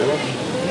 Entendeu?